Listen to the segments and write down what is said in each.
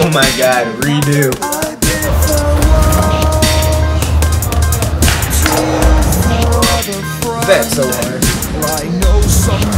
Oh my god, redo. That's so hard.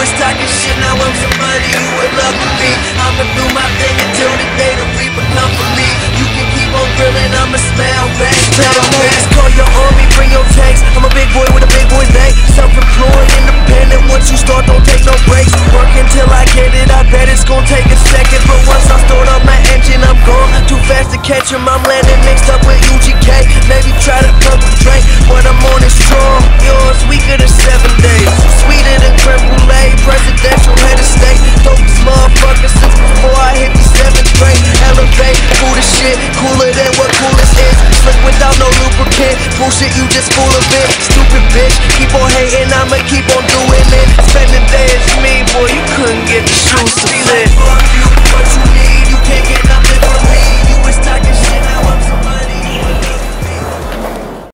was talking shit, now I'm somebody you would love to be. I'ma do my thing until the day the reaper come for me. You can keep on grilling, I'ma smell racks, smell racks Call your army, bring your tanks. I'm a big boy with a big boy's name Self-employed, independent, once you start shit, you just full of it. Stupid bitch, keep on hating, I'ma keep